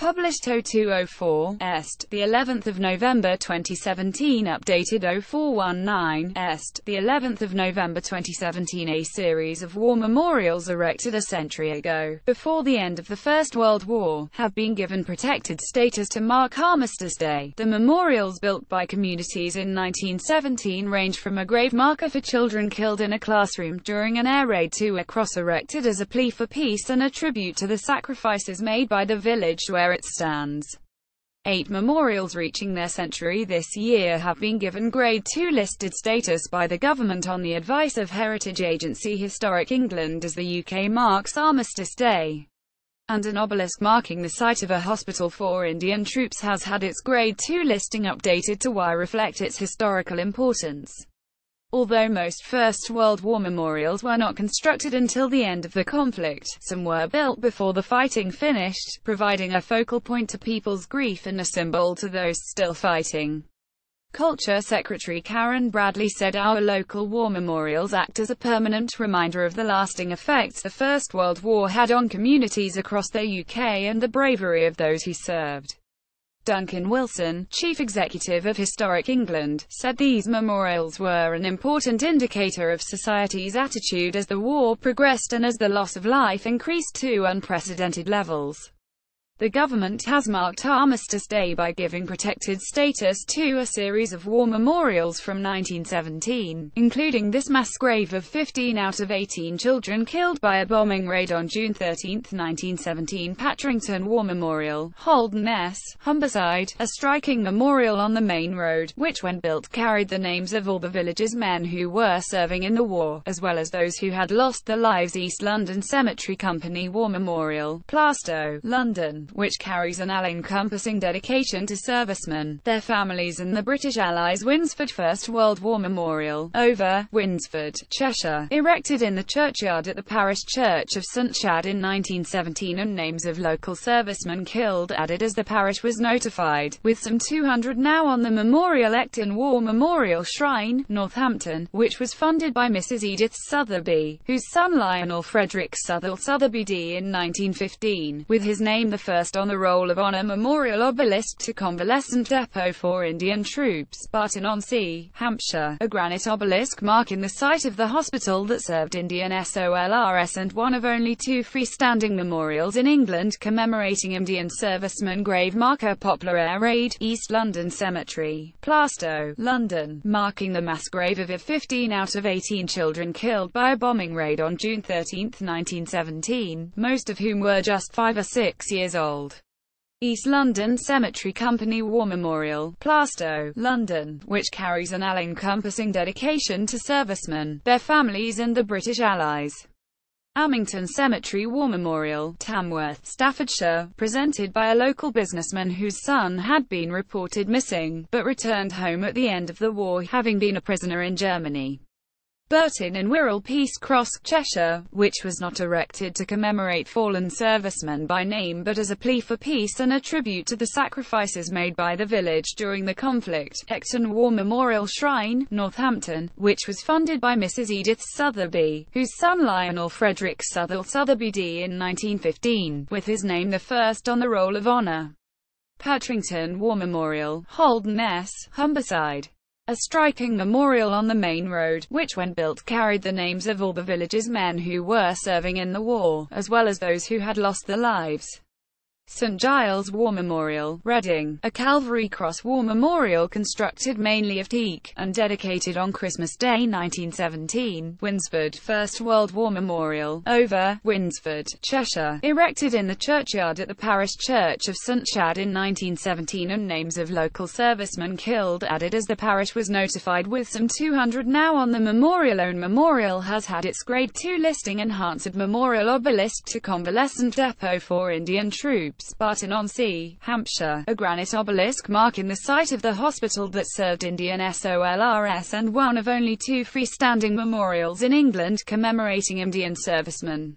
Published 0204 Est, the 11th of November 2017. Updated 0419 Est, the 11th of November 2017. A series of war memorials erected a century ago, before the end of the First World War, have been given protected status to mark Armistice Day. The memorials built by communities in 1917 range from a grave marker for children killed in a classroom during an air raid to a cross erected as a plea for peace and a tribute to the sacrifices made by the village where where it stands. Eight memorials reaching their century this year have been given Grade 2 listed status by the government on the advice of heritage agency Historic England as the UK marks Armistice Day. And an obelisk marking the site of a hospital for Indian troops has had its Grade 2 listing updated to Y reflect its historical importance. Although most First World War memorials were not constructed until the end of the conflict, some were built before the fighting finished, providing a focal point to people's grief and a symbol to those still fighting. Culture Secretary Karen Bradley said our local war memorials act as a permanent reminder of the lasting effects the First World War had on communities across the UK and the bravery of those who served. Duncan Wilson, chief executive of Historic England, said these memorials were an important indicator of society's attitude as the war progressed and as the loss of life increased to unprecedented levels. The government has marked Armistice Day by giving protected status to a series of war memorials from 1917, including this mass grave of 15 out of 18 children killed by a bombing raid on June 13, 1917 Patrington War Memorial, Holderness, Humberside, a striking memorial on the main road, which when built carried the names of all the village's men who were serving in the war, as well as those who had lost their lives. East London Cemetery Company War Memorial, Plaistow, London, which carries an all-encompassing dedication to servicemen, their families and the British Allies Winsford First World War Memorial, over, Winsford, Cheshire, erected in the churchyard at the parish church of St Chad in 1917 and names of local servicemen killed added as the parish was notified, with some 200 now on the Memorial Ecton War Memorial Shrine, Northampton, which was funded by Mrs Edith Sotheby, whose son Lionel Frederick Southwell Sotheby D in 1915, with his name the first first on the Roll of Honor Memorial Obelisk to Convalescent Depot for Indian Troops, Barton-on-Sea, Hampshire, a granite obelisk marking the site of the hospital that served Indian SOLRS and one of only two freestanding memorials in England commemorating Indian servicemen grave marker Poplar Air Raid, East London Cemetery, Plaistow, London, marking the mass grave of 15 out of 18 children killed by a bombing raid on June 13, 1917, most of whom were just 5 or 6 years old old. East London Cemetery Company War Memorial, Plaistow, London, which carries an all-encompassing dedication to servicemen, their families and the British Allies. Amington Cemetery War Memorial, Tamworth, Staffordshire, presented by a local businessman whose son had been reported missing, but returned home at the end of the war, having been a prisoner in Germany. Burton and Wirral Peace Cross, Cheshire, which was not erected to commemorate fallen servicemen by name but as a plea for peace and a tribute to the sacrifices made by the village during the conflict. Ecton War Memorial Shrine, Northampton, which was funded by Mrs. Edith Sotheby, whose son Lionel Frederick Southwell Sotheby D in 1915, with his name the first on the Roll of Honour. Patrington War Memorial, Holderness, Humberside a striking memorial on the main road, which when built carried the names of all the village's men who were serving in the war, as well as those who had lost their lives. St. Giles War Memorial, Reading, a Calvary Cross War Memorial constructed mainly of teak, and dedicated on Christmas Day 1917, Winsford First World War Memorial, over, Winsford, Cheshire, erected in the churchyard at the parish church of St. Chad in 1917 and names of local servicemen killed added as the parish was notified with some 200 now on the memorial own memorial has had its grade 2 listing enhanced memorial obelisk to convalescent depot for Indian troops. Barton-on-Sea, Hampshire, a granite obelisk marking the site of the hospital that served Indian SOLRS and one of only two freestanding memorials in England commemorating Indian servicemen.